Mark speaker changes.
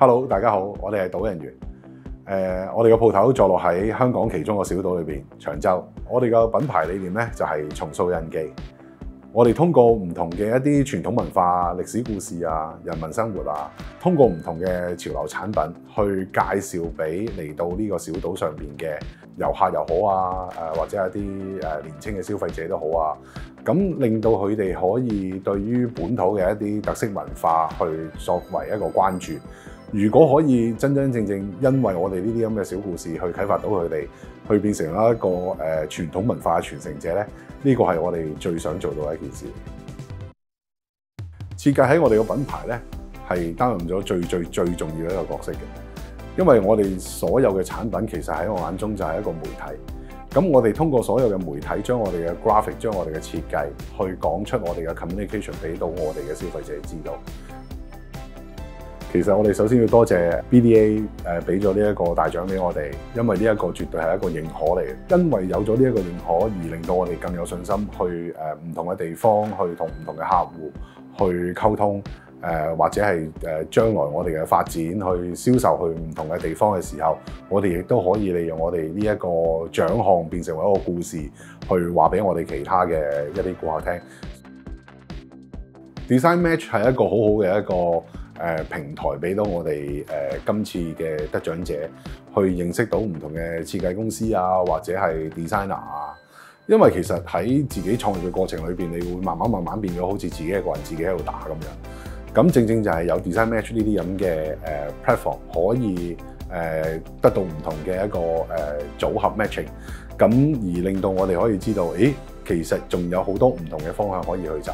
Speaker 1: Hello，大家好，我哋係島人员。誒、我哋個鋪頭坐落喺香港其中個小島裏邊，長洲。我哋個品牌理念咧就係、重塑印記。我哋通過唔同嘅一啲傳統文化、歷史故事啊、人民生活啊，通過唔同嘅潮流產品去介紹俾嚟到呢個小島上邊嘅遊客又好啊，誒或者係一啲誒年青嘅消費者都好啊，咁令到佢哋可以對於本土嘅一啲特色文化去作為一個關注。如果可以真真正正因為我哋呢啲咁嘅小故事去啟發到佢哋，去變成一個誒傳統文化嘅傳承者咧，呢個係我哋最想做到嘅一件事。設計喺我哋個品牌咧，係擔任咗最最最重要嘅一個角色嘅，因為我哋所有嘅產品其實喺我眼中就係一個媒體。咁我哋通過所有嘅媒體，將我哋嘅 graphic，將我哋嘅設計，去講出我哋嘅 communication 俾到我哋嘅消費者知道。其實我哋首先要多謝 BDA 誒俾咗呢一個大獎俾我哋，因為呢一個絕對係一個認可嚟嘅。因為有咗呢一個認可，而令到我哋更有信心去誒唔同嘅地方，去同唔同嘅客戶去溝通，誒或者係誒將來我哋嘅發展去銷售去唔同嘅地方嘅時候，我哋亦都可以利用我哋呢一個獎項變成為一個故事，去話俾我哋其他嘅一啲顧客聽。Design Match 係一個好好嘅一個。誒平台俾到我哋誒今次嘅得獎者去認識到唔同嘅設計公司啊，或者係 designer 啊。因為其實喺自己創業嘅過程裏邊，你會慢慢慢慢變咗好似自己一個人自己喺度打咁樣。咁正正就係有 design match 呢啲咁嘅誒 platform 可以誒得到唔同嘅一個誒組合 matching，咁而令到我哋可以知道，誒其實仲有好多唔同嘅方向可以去走。